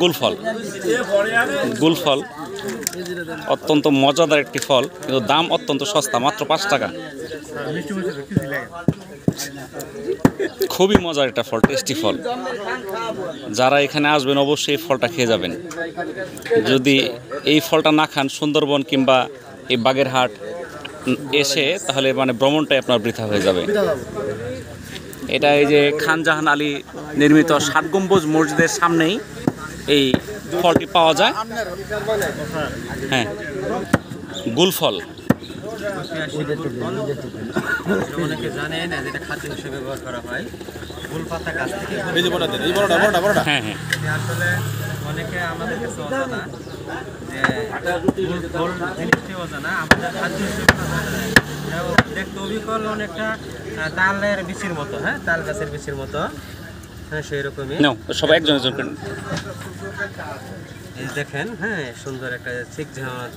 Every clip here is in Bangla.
গুলফল। গুলফল। অত্যন্ত মজাদার একটি ফল, কিন্তু দাম অত্যন্ত সস্তা, মাত্র পাঁচ টাকা। খুবই মজার একটা ফল, টেস্টি ফল। যারা এখানে আসবেন, অবশ্যই এই ফলটা খেয়ে যাবেন। যদি এই ফলটা না খান, সুন্দরবন কিংবা এই বাগেরহাট এসে, তাহলে মানে ভ্রমণটাই আপনার বৃথা হয়ে যাবে। এটা এই যে খান জাহান আলী নির্মিত ষাট গম্বুজ মসজিদের সামনেই এই ফলটি পাওয়া যায়। হ্যাঁ। গুলফল অনেকে জানে না যেটা খাদ্য হিসেবে ব্যবহার করা হয় ফুল পাতা গাছ থেকে হ্যাঁ। হ্যাঁ আসলে অনেকে আমাদের কাছে অজানা। যে ফুল ফল জিনিসটি অজানা আমাদের খাদ্য হিসেবে দেখতে অবিকল অনেকটা তালের বিচির মতো হ্যাঁ তাল গাছের বিচির মতো। হ্যাঁ সেই রকমই নাও একজন একজন করে এই দেখেন হ্যাঁ সুন্দর একটা ঠিক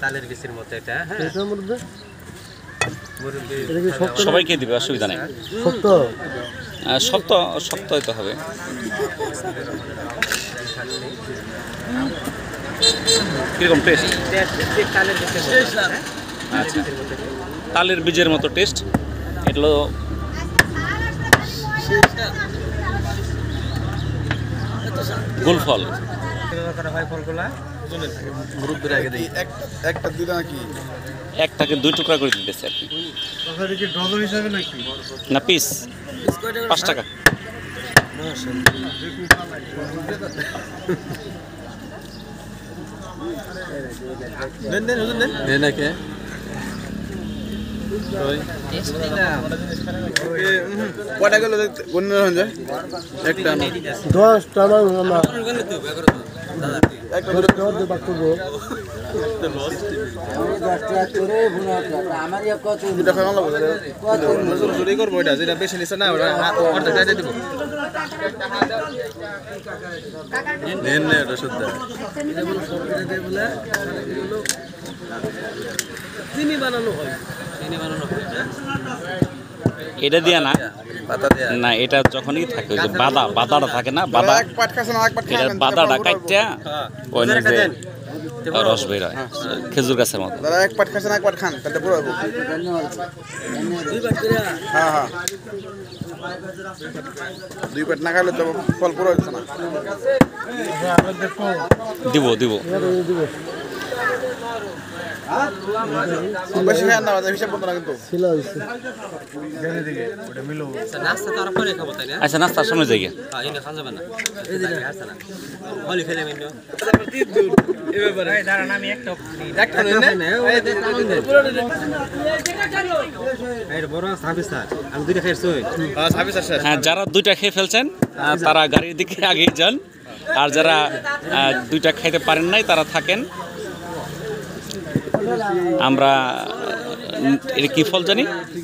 তালের বিচির মতো এটা হ্যাঁ। সবাইকে দিবে অসুবিধা নেই। সত্য শক্ত? শক্ত হইতে হবে। কীরকম টেস্ট? আচ্ছা। তালের বীজের মতো টেস্ট এগুলো গুলফল ব্যবহার করা হয় ফলগুলা গ্রুপের আগে দেই এক একটা দিদা নাকি? একটাকে দুই টুকরা করে দিতেছে আর কি। ডজন হিসাবে নাকি? না পিস পাঁচ টাকা। হুজুর দেন দেন নাকি কটা গেল কোন একটা দশটা না না একটা বাক করব দুটা খাওয়া লাগবে হুজুর চুরি করব এটা যেটা বেশি নিছে না ওটা অর্ধেক টাকা দিব দেন না এটা চিনি বানানো হয় এটা দিয়া না? না এটা যখনই থাকে ওই যে বাদা বাদাটা থাকে না বাদা? এক পাট না এক পাট এটার বাদাটা কাটটা ওই যে রস বের হয় খেজুর গাছের মতো। দাদা এক পাট খাস না এক পাট খান তাহলে পুরো হ্যাঁ হ্যাঁ। দুই পাট না খাইলে তো ফল পুরো হচ্ছে না। দিব দিব। বেশি না হিসাব না কিন্তু। ছিল আচ্ছা নাস্তার যাই গিয়া। হ্যাঁ খাইছি হ্যাঁ শেষ হ্যাঁ যারা দুইটা খেয়ে ফেলছেন তারা গাড়ির দিকে আগেই যান। আর যারা দুইটা খাইতে পারেন নাই তারা থাকেন। আমরা এটা কি ফল জানি?